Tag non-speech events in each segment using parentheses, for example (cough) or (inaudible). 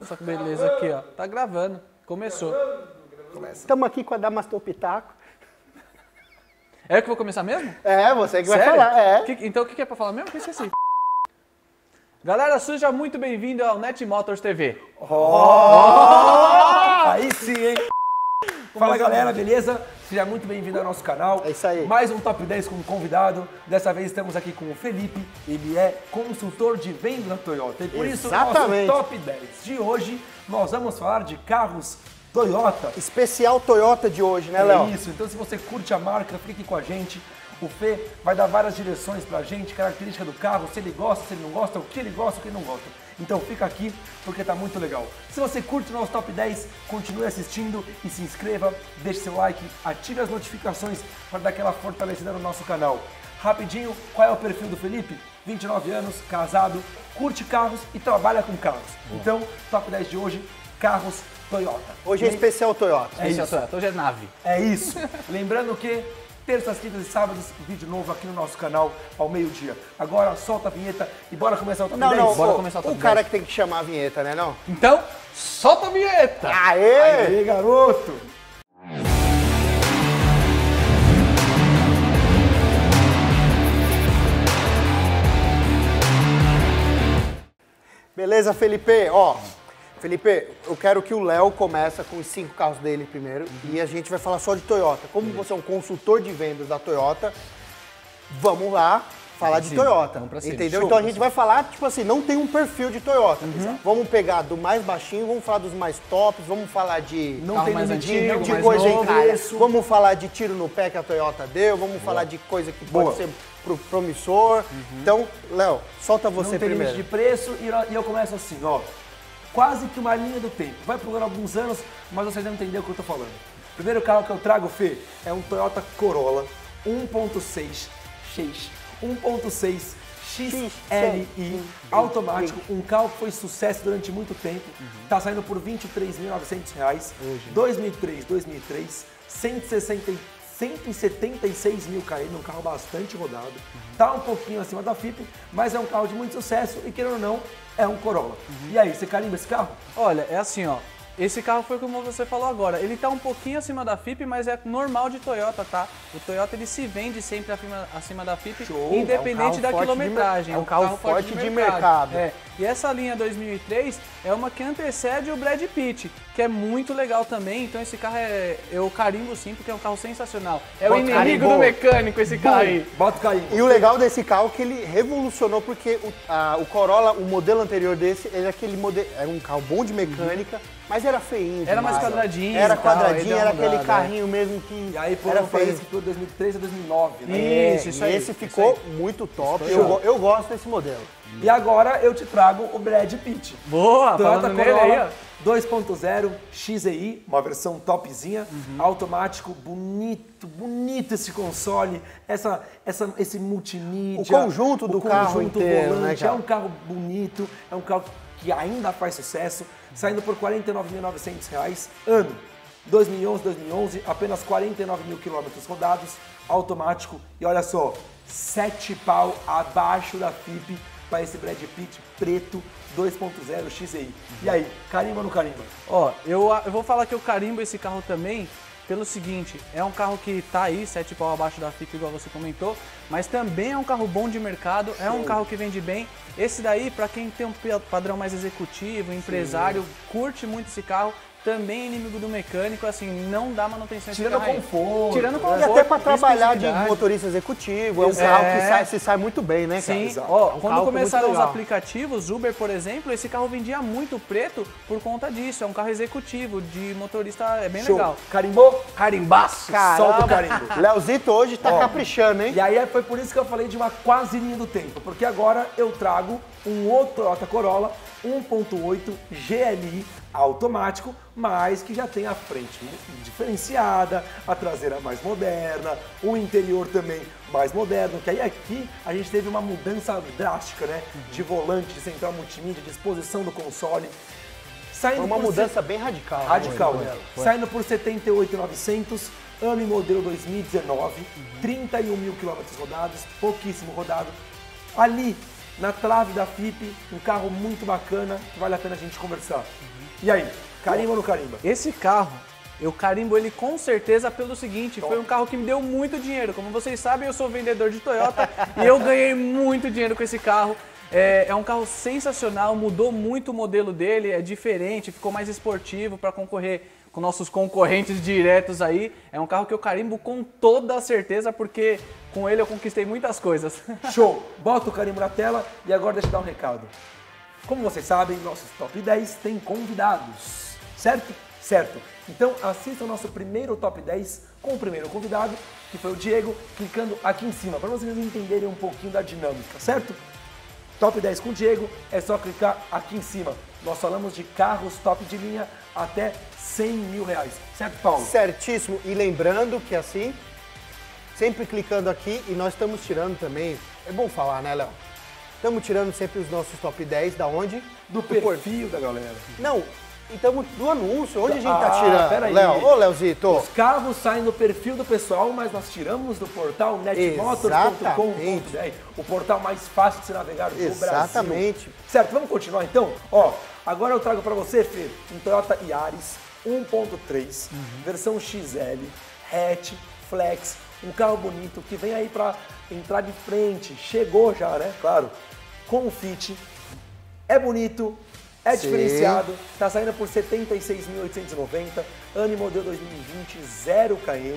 Essa beleza aqui, ó. Tá gravando. Começou. Estamos aqui com a Damastor Pitaco. É eu que vou começar mesmo? É, você que vai Sério? falar. É. Que- então o que que é pra falar mesmo? Que esqueci. Galera, seja muito bem-vindo ao Net Motors TV. Aí sim, hein? Fala galera, beleza? Seja muito bem-vindo ao nosso canal. É isso aí. Mais um Top 10 com um convidado. Dessa vez estamos aqui com o Felipe. Ele é consultor de venda da Toyota. E por isso, Exatamente. nosso Top 10 de hoje, nós vamos falar de carros Toyota. Especial Toyota de hoje, né, Léo? É isso. Então, se você curte a marca, fique com a gente. O Fê vai dar várias direções pra gente, característica do carro, se ele gosta, se ele não gosta, o que ele gosta, o que ele não gosta. Então fica aqui porque tá muito legal. Se você curte o nosso top 10, continue assistindo e se inscreva, deixe seu like, ative as notificações para dar aquela fortalecida no nosso canal. Rapidinho, qual é o perfil do Felipe? 29 anos, casado, curte carros e trabalha com carros. Então, top 10 de hoje, carros Toyota. Hoje é especial Toyota. É é isso. Toyota, hoje é nave. É isso. (laughs) Lembrando que terças, quintas e sábados, vídeo novo aqui no nosso canal ao meio-dia. Agora solta a vinheta e bora começar o top Não, 10. não, Bora o, começar o top o cara que tem que chamar a vinheta, né, não? Então, solta a vinheta! Aê! Aê, garoto! Beleza, Felipe? Ó, Felipe, eu quero que o Léo começa com os cinco carros dele primeiro e a gente vai falar só de Toyota. Como você é um consultor de vendas da Toyota, vamos lá falar de cima, Toyota. vamos pra cima. Entendeu? Show, então a gente vai falar, tipo assim, não tem um perfil de Toyota. Vamos pegar do mais baixinho, vamos falar dos mais tops, vamos falar de Não tem mais antigo, não de mais coisa novo, em cara. isso. Vamos falar de tiro no pé que a Toyota deu, vamos falar de coisa que Boa. pode ser pro- promissor. Então, Léo, solta Não você tem primeiro. limite de preço eu- e eu começo assim, ó. Quase que uma linha do tempo. Vai por alguns anos, mas você não entendeu o que eu tô falando. Primeiro carro que eu trago, Fê, é um Toyota Corolla 1.6 X 1.6 XLI automático, um carro que foi sucesso durante muito tempo. Tá saindo por 23.900 reais. 2003, 2003, 160 e 176 mil km, um carro bastante rodado. Tá um pouquinho acima da FIP, mas é um carro de muito sucesso e querendo ou não, é um Corolla. E aí, você carimba esse carro? Olha, é assim, ó. Esse carro foi como você falou agora. Ele tá um pouquinho acima da FIP, mas é normal de Toyota, tá? O Toyota ele se vende sempre acima, acima da FIP, Show. independente É um carro da forte de mer- quilometragem. é um carro forte de mercado. É. E essa linha 2003 é uma que antecede o Brad Pitt, que é muito legal também. Então esse carro é eu carimbo sim, porque é um carro sensacional. É o Bota inimigo carimbou. do mecânico esse carro aí. Bota o carimbo. E o legal desse carro é que ele revolucionou, porque o, a- o Corolla, o modelo anterior desse, ele era aquele modelo. Era um carro bom de mecânica, mas era feinho. Era mais demais. quadradinho Era e quadradinho, era aquele mudada, é. carrinho mesmo que. E aí era feio. esse de 2003 a 2009, né? É, Isso, isso e aí, esse isso ficou muito top. Eu, eu gosto desse modelo. E agora eu te trago o Brad Pitt. Boa, Toyota Corolla ó. 2.0 XEI, uma versão topzinha, Uhum. automático, bonito, bonito esse console, essa, essa, esse multimídia. O conjunto do carro inteiro, né, volante, cara? É um carro bonito, é um carro que ainda faz sucesso, saindo por 49.900 reais, ano 2011, 2011, apenas 49 mil quilômetros rodados, automático, e olha só, 7 pau abaixo da FIP para esse Brad Pitt preto 2.0 XEI. E aí, carimba ou não carimba? Ó, eu, eu vou falar que eu carimbo esse carro também pelo seguinte, é um carro que tá aí, sete pau abaixo da FIP, igual você comentou, mas também é um carro bom de mercado, é um carro que vende bem. Esse daí, para quem tem um pa- padrão mais executivo, empresário, curte muito esse carro, também é inimigo do mecânico, assim, não dá manutenção Tirando carro aí. conforto, Tirando? E conforto. até para trabalhar de motorista executivo, é um carro que É. sai- se sai muito bem, né, cara? Sim, ó, É um quando carro começaram os legal. aplicativos, Uber, por exemplo, esse carro vendia muito preto por conta disso. É um carro executivo, de motorista, é bem Show. legal. Carimbou? Carimbaço! Solta o carimbo. (laughs) Leozito hoje tá Ó, caprichando, hein? E aí foi por isso que eu falei de uma quase linha do tempo, porque agora eu trago um outro Toyota Corolla 1.8 GLI automático, mas que já tem a frente diferenciada, a traseira mais moderna, o interior também mais moderno, que aí aqui a gente teve uma mudança drástica, né? De volante, de central multimídia, de exposição do console. Saindo Foi uma mudança bem radical. né? Radical, né? foi. Saindo por 78,900, ano e modelo 2019, 31 mil quilômetros rodados, pouquíssimo rodado. Ali na trave da FIP, um carro muito bacana que vale a pena a gente conversar. E aí, carimba ou não carimba? Esse carro, eu carimbo ele com certeza pelo seguinte, foi um carro que me deu muito dinheiro. Como vocês sabem, eu sou vendedor de Toyota (laughs) e eu ganhei muito dinheiro com esse carro. É, é um carro sensacional, mudou muito o modelo dele, é diferente, ficou mais esportivo para concorrer com nossos concorrentes diretos aí. É um carro que eu carimbo com toda a certeza, porque com ele eu conquistei muitas coisas. (laughs) Show! Bota o carimbo na tela e agora deixa eu dar um recado. Como vocês sabem, nossos top 10 tem convidados, certo? Certo. Então assista o nosso primeiro top 10 com o primeiro convidado, que foi o Diego, clicando aqui em cima, para vocês entenderem um pouquinho da dinâmica, certo? Top 10 com o Diego, é só clicar aqui em cima. Nós falamos de carros top de linha até 100 mil reais. Certo, Paulo? Certíssimo. E lembrando que assim, sempre clicando aqui, e nós estamos tirando também, é bom falar, né, Léo? Estamos tirando sempre os nossos top 10 da onde? Do perfil da galera. Não, então do anúncio, onde a gente tá Ah, tirando? peraí. Léo, ô Léozito, Os carros saem do perfil do pessoal, mas nós tiramos do portal netmotors.com.br, o portal mais fácil de se navegar do Exatamente. Brasil. Certo, vamos continuar então? Ó, agora eu trago para você, Fê, um Toyota Yaris 1.3, versão XL, hatch, flex, um carro bonito que vem aí para entrar de frente, chegou já, né? Claro, com o fit, é bonito, é Sim. diferenciado, tá saindo por 76.890, ano e modelo 2020, 0 km.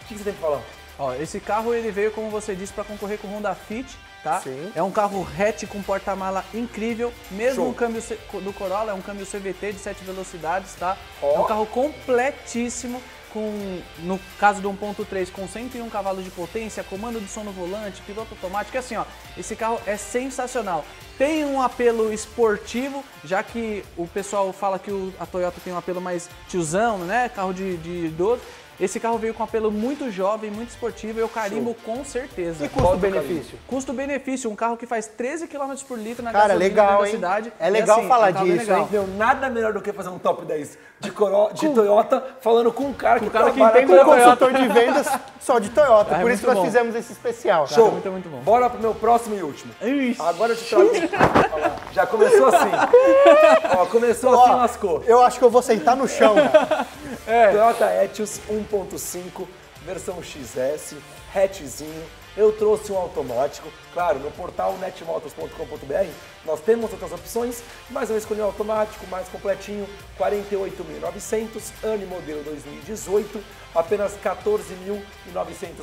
O que você tem pra falar? Ó, esse carro ele veio, como você disse, para concorrer com o Honda Fit, tá? Sim. É um carro hatch com porta-mala incrível, mesmo Show. o câmbio do Corolla é um câmbio CVT de 7 velocidades, tá? Ó. É um carro completíssimo com, no caso do 1.3, com 101 cavalos de potência, comando de som no volante, piloto automático, é assim, ó, esse carro é sensacional. Tem um apelo esportivo, já que o pessoal fala que o- a Toyota tem um apelo mais tiozão, né? Carro de, de idoso. Esse carro veio com um apelo muito jovem, muito esportivo, eu carimbo com certeza. e custo-benefício? Custo-benefício, um carro que faz 13 km por litro na Cara, legal, na hein? cidade. É legal falar um carro bem disso, legal. hein? Nada melhor do que fazer um top 10 de, Coro de Toyota falando com um cara que o cara que trabalha entende com com Toyota. consultor de vendas só de Toyota. Ah, é Por isso que nós bom. fizemos esse especial. Show. muito, muito bom. Bora pro meu próximo e último. Ixi. Agora eu te trago. Olha lá, (laughs) Já começou assim. Ó, começou assim, Ó, lascou. eu acho que eu vou sentar no chão, cara. Toyota Etios 1.5, versão XS, hatchzinho. Eu trouxe um automático. Claro, no portal netmotors.com.br nós temos outras opções, mas eu escolhi um automático mais completinho, 48.900, ano e modelo 2018, apenas 14.900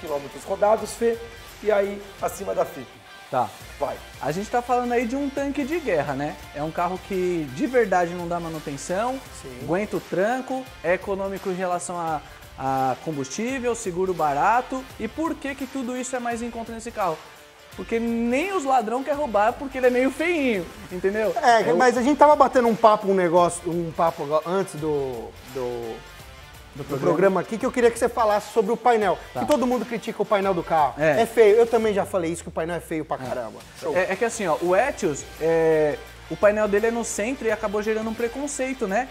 quilômetros rodados, Fê, e aí acima da FIP. Tá. Vai. A gente tá falando aí de um tanque de guerra, né? É um carro que de verdade não dá manutenção, aguenta o tranco, é econômico em relação a, a combustível, seguro barato. E por que que tudo isso é mais em conta nesse carro? Porque nem os ladrão quer roubar porque ele é meio feinho, entendeu? É, Eu- mas a gente tava batendo um papo, um negócio, um papo antes do, do, do programa. aqui que eu queria que você falasse sobre o painel. Que todo mundo critica o painel do carro. É. É. feio. Eu também já falei isso, que o painel é feio pra caramba. É, é que assim, ó, o Etios, é, o painel dele é no centro e acabou gerando um preconceito, né?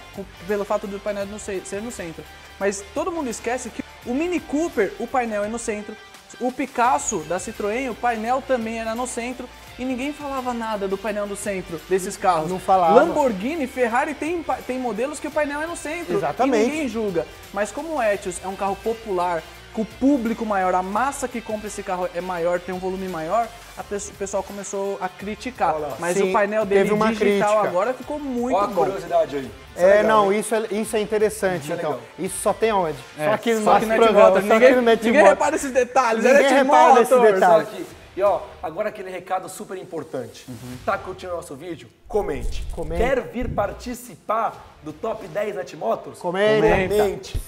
Pelo fato do painel ser no centro. Mas todo mundo esquece que o Mini Cooper, o painel é no centro. O Picasso da Citroën, o painel também era no centro. E ninguém falava nada do painel do centro desses carros. Não falava. Lamborghini, Ferrari tem, tem modelos que o painel é no centro. Exatamente. E ninguém julga. Mas como o Etios é um carro popular, com o público maior, a massa que compra esse carro é maior, tem um volume maior, a pesso- o pessoal começou a criticar. Mas Sim, o painel dele teve uma digital crítica. agora ficou muito Olha a bom. curiosidade aí. Isso É, legal, não, hein? isso é, isso é interessante, Isso é então. Isso só tem onde? É, só aqui no só nosso que no programa, Netmotors. só aqui Ninguém, no ninguém repara esses detalhes. Ninguém é repara nesses Netmotors. detalhes. E ó, agora aquele recado super importante. Tá curtindo o nosso vídeo? Comente. Comenta. Quer vir participar do Top 10 Netmotors? Comenta. Comente.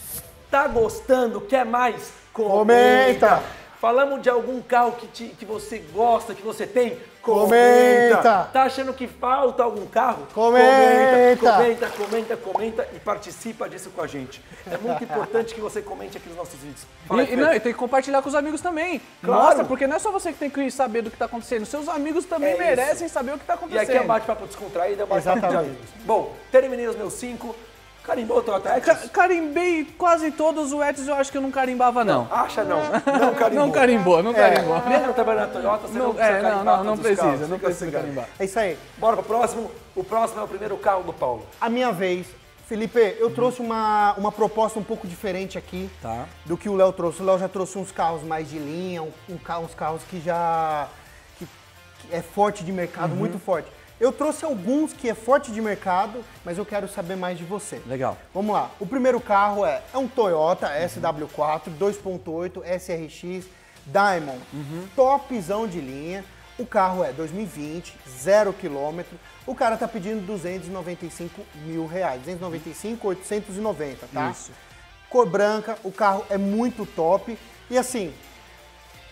Tá gostando? Quer mais? Comenta. Falamos de algum carro que, te- que você gosta, que você tem? Comenta. Tá achando que falta algum carro? Comenta. Comenta, comenta, comenta e participa disso com a gente. É muito importante que você comente aqui nos nossos vídeos. Fala E, e não, e tem que compartilhar com os amigos também. Claro. Mostra, porque não é só você que tem que saber do que está acontecendo. Seus amigos também É merecem saber o que está E acontecendo. aqui é um bate-papo descontraído, é um bate-papo de Exatamente. amigos. Bom, terminei os meus cinco. Carimbou o Toyota Ca Etios? carimbei quase todos, o Etios eu acho que eu não carimbava, não. Acha não. Não carimbou. Não carimbou, não carimbou. Mesmo trabalhando na Toyota, você não, Não, precisa é, não, não, não os precisa, carros, não precisa carimbar. É isso aí. Bora pro próximo. O próximo é o primeiro carro do Paulo. A minha vez. Felipe, eu trouxe uma, uma proposta um pouco diferente aqui Tá. do que o Léo trouxe. O Léo já trouxe uns carros mais de linha, um, um uns carros que já que, que é forte de mercado, Uhum. muito forte. Eu trouxe alguns que é forte de mercado, mas eu quero saber mais de você. Legal. Vamos lá. O primeiro carro é, é um Toyota SW4 2.8 SRX Diamond. Topzão de linha. O carro é 2020, zero quilômetro. O cara tá pedindo 295 mil reais. 295, 890, tá? Isso. Cor branca, o carro é muito top. E assim,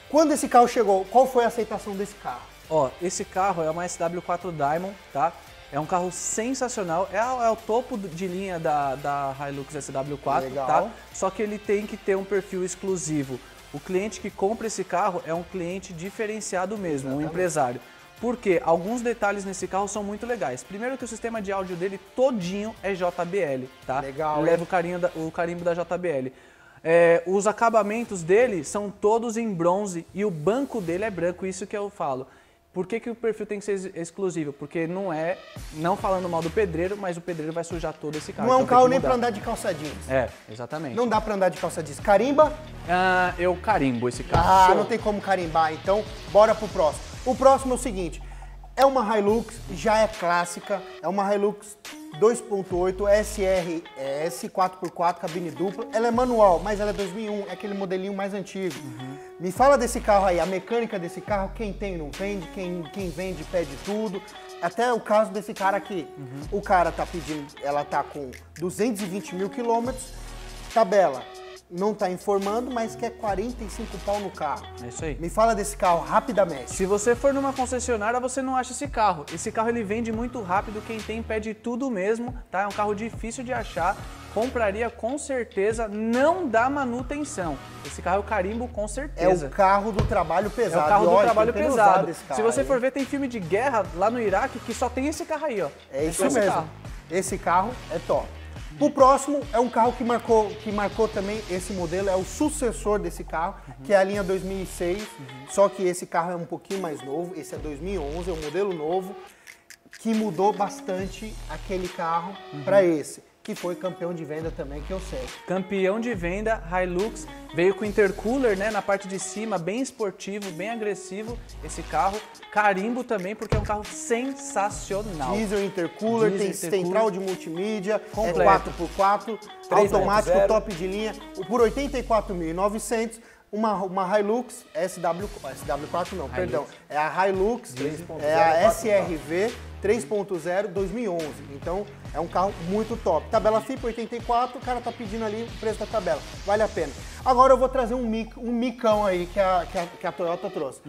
quando esse carro chegou, qual foi a aceitação desse carro? Ó, esse carro é uma SW4 Diamond, tá? É um carro sensacional, é, é o topo de linha da, da Hilux SW4, Legal. tá? Só que ele tem que ter um perfil exclusivo. O cliente que compra esse carro é um cliente diferenciado mesmo, um empresário. Porque alguns detalhes nesse carro são muito legais. Primeiro que o sistema de áudio dele todinho é JBL, tá? Legal, Leva o, carinho da- o carimbo da JBL. É, os acabamentos dele são todos em bronze e o banco dele é branco, isso que eu falo. Por que, que o perfil tem que ser ex- exclusivo? Porque não é, não falando mal do pedreiro, mas o pedreiro vai sujar todo esse carro. Não é um então carro nem pra andar de calça jeans. É, exatamente. Não dá pra andar de calça jeans. Carimba? Ah, eu carimbo esse carro. Ah, Show. não tem como carimbar, então bora pro próximo. O próximo é o seguinte, é uma Hilux, já é clássica, é uma Hilux 2.8 SRS 4x4 cabine dupla. Ela é manual, mas ela é 2001, é aquele modelinho mais antigo. Me fala desse carro aí, a mecânica desse carro, quem tem não vende, quem, quem vende pede tudo. Até o caso desse cara aqui. O cara tá pedindo, ela tá com 220 mil quilômetros, tabela. Não tá informando, mas quer 45 pau no carro. É isso aí. Me fala desse carro rapidamente. Se você for numa concessionária, você não acha esse carro. Esse carro ele vende muito rápido, quem tem pede tudo mesmo, tá? É um carro difícil de achar. Compraria com certeza, não dá manutenção. Esse carro é o carimbo com É certeza. o carro do trabalho É pesado. o carro do ó, trabalho pesado. Se você for ver, tem filme de guerra lá no Iraque que só tem esse carro aí, ó. É isso Só esse mesmo. carro. Esse carro é top. O próximo é um carro que marcou, que marcou também esse modelo, é o sucessor desse carro, que é a linha 2006, só que esse carro é um pouquinho mais novo, esse é 2011, é um modelo novo, que mudou bastante aquele carro para esse, que foi campeão de venda também, que eu sei. Campeão de venda, Hilux, veio com intercooler, né, na parte de cima, bem esportivo, bem agressivo esse carro. Carimbo também, porque é um carro sensacional. Diesel intercooler, Diesel tem intercooler. central de multimídia, Completo. é 4x4, 3.0. automático, top de linha, por 84.900. Uma, uma Hilux SW, SW4 não, perdão, é a Hilux, 3.0, é a 4x4. SRV 3.0 2011. Então é um carro muito top. Tabela FIP 84, o cara tá pedindo ali o preço da tabela. Vale a pena. Agora eu vou trazer um, mic, um micão aí que a, que a, que a Toyota trouxe.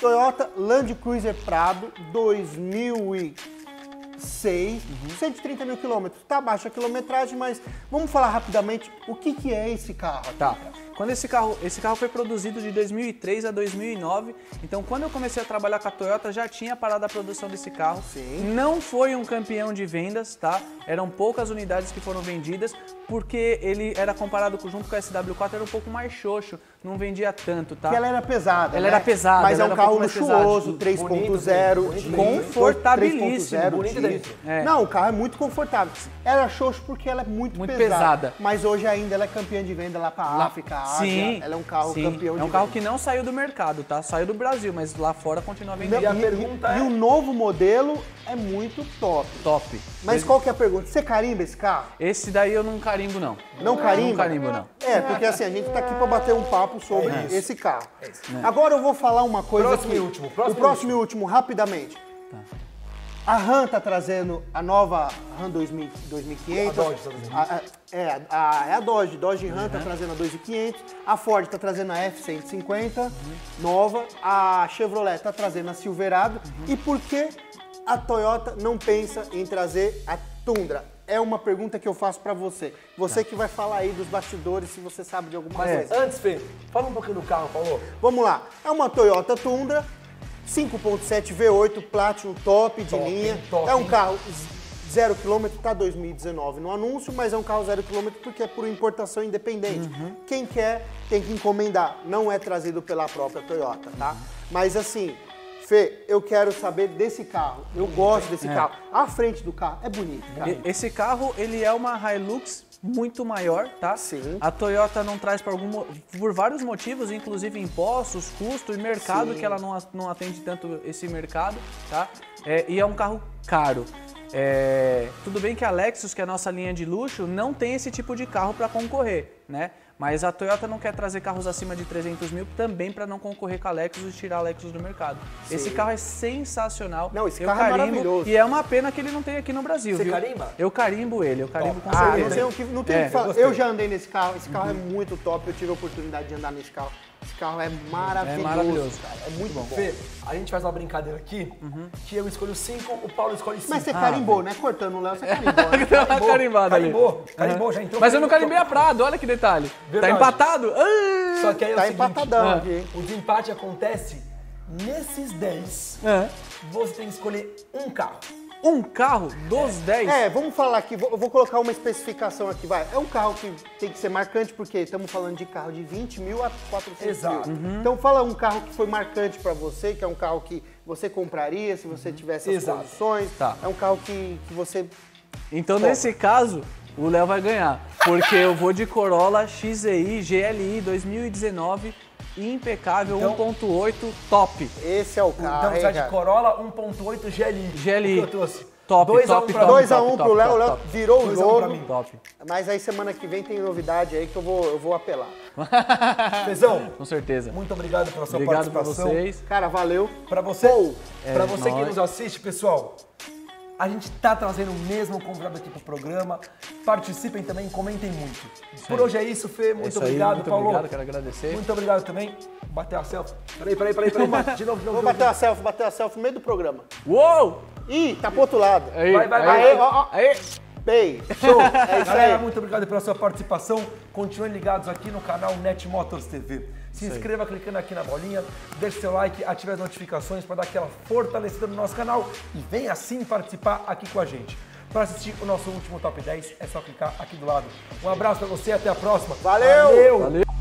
Toyota Land Cruiser Prado 2006, 130 mil quilômetros. Tá baixa a quilometragem, mas vamos falar rapidamente o que, que é esse carro. aqui, Tá. cara. Quando esse carro, esse carro foi produzido de 2003 a 2009, então quando eu comecei a trabalhar com a Toyota já tinha parado a produção desse carro. Sim. Não foi um campeão de vendas, tá? Eram poucas unidades que foram vendidas, porque ele era comparado com, junto com a SW4, era um pouco mais xoxo, não vendia tanto, tá? Que ela era pesada. Ela né? era pesada, Mas é um era um carro luxuoso, pesado. 3.0, Bonito, diesel, confortabilíssimo, 3.0 bonito. É. Não, o carro é muito confortável. Ela é xoxo porque ela é muito, Muito pesada, pesada. Mas hoje ainda ela é campeã de venda lá pra África, Ásia. Sim, Ela é um carro sim. campeão de É um carro venda. que não saiu do mercado, tá? Saiu do Brasil, mas lá fora continua vendendo. E a pergunta e é- o novo modelo é muito top. Top. Mas qual que é a pergunta? Você carimba esse carro? Esse daí eu não carimbo, não. Não carimba? Não carimbo, não. É, porque assim, a gente tá aqui pra bater um papo sobre É esse carro. Agora eu vou falar uma coisa Próximo que... e último, próximo o e próximo e último, rapidamente. A RAM tá trazendo a nova RAM 2000, 2500. A Dodge tá trazendo A- a- é, a, é a Dodge. Dodge RAM tá trazendo a 2500. A Ford tá trazendo a F-150 nova. A Chevrolet tá trazendo a Silverado. E por que a Toyota não pensa em trazer a Tundra? É uma pergunta que eu faço pra você. Você que vai falar aí dos bastidores, se você sabe de alguma Mas coisa. antes, Fê, fala um pouquinho do carro, Paulo. Vamos lá. É uma Toyota Tundra 5.7 V8 Platinum top de Top, linha. Top, é um carro Zero quilômetro tá 2019 no anúncio, mas é um carro zero quilômetro porque é por importação independente. Uhum. Quem quer tem que encomendar. Não é trazido pela própria Toyota, tá? Mas assim, Fê, eu quero saber desse carro. Eu gosto desse É. carro. A frente do carro é bonito, cara. E- Esse carro, ele é uma Hilux muito maior, tá? Sim. A Toyota não traz por, algum, por vários motivos, inclusive impostos, custo e mercado, Sim. que ela não, não atende tanto esse mercado, tá? É, e é um carro caro. É, tudo bem que a Lexus, que é a nossa linha de luxo, não tem esse tipo de carro para concorrer, né? Mas a Toyota não quer trazer carros acima de 300 mil também para não concorrer com a Lexus e tirar a Lexus do mercado. Esse carro é sensacional. Não, esse eu carro é carimbo, maravilhoso. E é uma pena que ele não tem aqui no Brasil, Você viu? carimba? Eu carimbo ele, eu carimbo com Ah, certeza. não tem o que, não tem É, que falar. gostei. Eu já andei nesse carro, esse carro é muito top, eu tive a oportunidade de andar nesse carro. Esse carro é maravilhoso, É maravilhoso. cara. É muito bom. Fê, a gente faz uma brincadeira aqui, Uhum. que eu escolho cinco, o Paulo escolhe cinco. Mas você Ah, carimbou, né? Cortando o Léo, você (laughs) carimbou, né? Deu uma carimbada ali. Carimbou, carimbou, já entrou. Mas eu não carimbou. carimbei a Prado, olha que detalhe. Verdade. Tá empatado? Ah! Só que aí é o Tá seguinte, empatadão Ah. aqui? O desempate acontece nesses 10. É. Você tem que escolher um carro. Um carro dos 10. É, vamos falar aqui, vou, vou colocar uma especificação aqui, vai. É um carro que tem que ser marcante, porque estamos falando de carro de 20 mil a 400 Exato. mil. Então fala um carro que foi marcante pra você, que é um carro que você compraria se você tivesse as Exato. condições. Tá. É um carro que, que você... Então, nesse caso, o Léo vai ganhar. Porque eu vou de Corolla XEI GLI 2019, impecável, Então- 1.8, top. Esse é o carro, então você hein, de? Corolla 1.8 GLI. GLI. Que eu trouxe? Top, Dois a top, um pra top. mim. 2x1 um top, pro Léo, o Léo virou o 2 a um pra jogo. mim. Top. Mas aí semana que vem tem novidade aí que eu vou, eu vou apelar. (laughs) Fezão, Com certeza. muito obrigado pela sua Obrigado pra participação. vocês. Cara, valeu. Pra você, Pou. pra É, você que nos assiste, pessoal, a gente tá trazendo o mesmo convidado aqui pro programa. Participem também, comentem muito. Por aí. hoje é isso, Fê. Muito isso aí, obrigado, muito Paulo. obrigado, quero agradecer. Muito obrigado também. Bateu a selfie. Peraí, peraí, peraí, peraí. De novo, de novo. Vou bater uma selfie, bater uma selfie no meio do programa. Uou! Ih, tá pro outro lado. Aí, Vai, vai, aí, vai. Aê, ó, ó. aí. Bem, show. É isso Galera, aí. muito obrigado pela sua participação. Continuem ligados aqui no canal Net Motors TV. Se inscreva clicando aqui na bolinha, deixe seu like, ative as notificações para dar aquela fortalecida no nosso canal e venha assim participar aqui com a gente. Para assistir o nosso último Top 10 é só clicar aqui do lado. Um abraço para você e até a próxima. Valeu! Valeu. Valeu!